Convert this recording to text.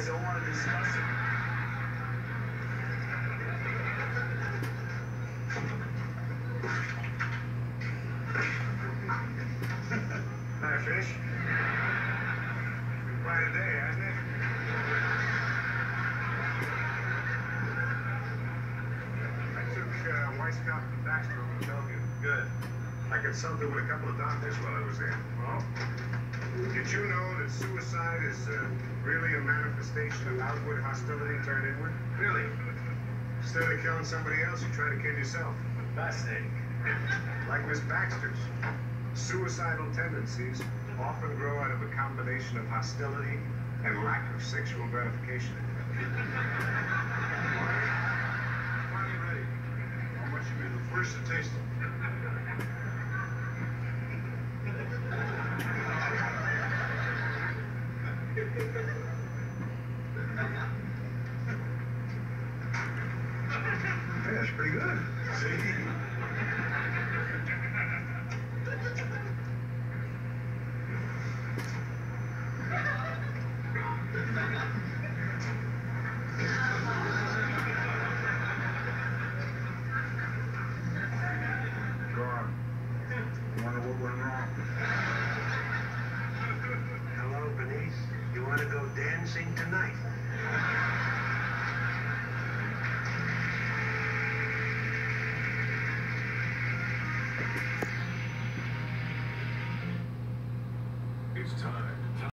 I don't want to discuss it. Hi, Fish. Hasn't it? I took uh, to Bellevue. Good. I consulted with a couple of doctors while I was there. Well, did you know that suicide is uh, really a manifestation of outward hostility turned inward? Really? Instead of killing somebody else, you try to kill yourself. Fascinating. Like Miss Baxter's. Suicidal tendencies often grow out of a combination of hostility and lack of sexual gratification. Finally ready. How much you be the first to taste them? Hey, that's pretty good. want to go dancing tonight. It's time.